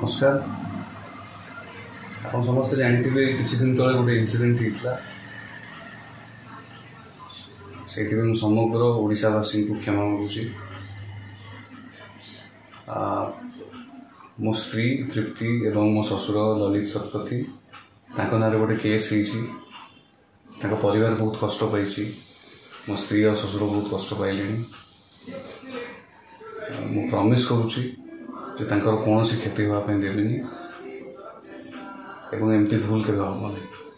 ନମସ୍କାର। ଆପଣ ସମସ୍ତେ ଜାଣିଥିବେ କିଛି ଦିନ ତଳେ ଗୋଟେ ଇନସିଡେଣ୍ଟ ହେଇଥିଲା। ସେଇଥିପାଇଁ ମୁଁ ସମଗ୍ର ଓଡ଼ିଶାବାସୀଙ୍କୁ କ୍ଷମା ମାଗୁଛି। ମୋ ସ୍ତ୍ରୀ ତୃପ୍ତି ଏବଂ ମୋ ଶ୍ୱଶୁର ଲଲିତ ଶତପଥୀ ତାଙ୍କ ନାଁରେ ଗୋଟେ କେସ୍ ହେଇଛି। ତାଙ୍କ ପରିବାର ବହୁତ କଷ୍ଟ ପାଇଛି। ମୋ ସ୍ତ୍ରୀ ଆଉ ଶ୍ୱଶୁର ବହୁତ କଷ୍ଟ ପାଇଲେଣି। ମୁଁ ପ୍ରମିସ୍ କରୁଛି ଯେ ତାଙ୍କର କୌଣସି କ୍ଷତି ହେବା ପାଇଁ ଦେବିନି ଏବଂ ଏମିତି ଭୁଲ କେବେ ହେବ ନାହିଁ